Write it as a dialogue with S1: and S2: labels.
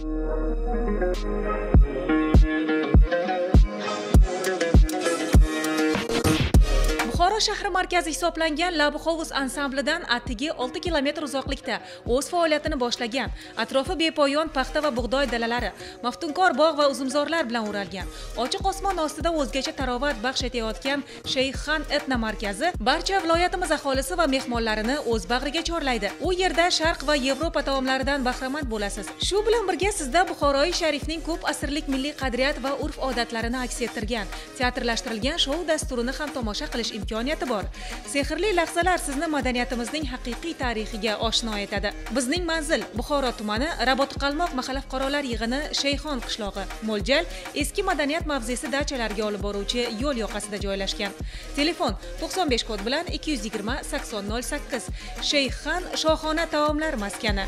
S1: Música buxoro shahri markazi hisoblangan labi hovuz ansamblidan atigi 6 kilometr uzoqlikda o'z faoliyatini boshlagan. Atrofi bepoyon paxta va bug'doy dalalari maftunkor bog' va uzumzorlar bilan o'ralgan. Ochiq osmon ostida o'zgacha tarovat baxsh etayotgan sheyxxon etno markazi barcha viloyatimiz aholisi va mehmonlarini o'z bag'riga chorlaydi. U yerda sharq va yevropa taomlaridan bahramand bo'lasiz. Shu bilan birga sizda buxoroy sharifning ko'p asrlik milliy qadriyat va urf odatlarini aks ettirgan teatrlashtirilgan shou dasturini ham tomosha qilish imkoniyati bor. Sehrli lahzalar sizni madaniyatimizning haqiqiy tarixiga oshno etadi. Bizning manzil buxoro tumani rabotqalmoq mahalla fuqarolar yig'ini shayxon qishlog'i. Mo'ljal eski madaniyat mavzesi dachalariga olib boruvchi yo'l yoqasida joylashgan. Telefon 95 kod bilan 220 8008 shayxxan shohona taomlar maskani.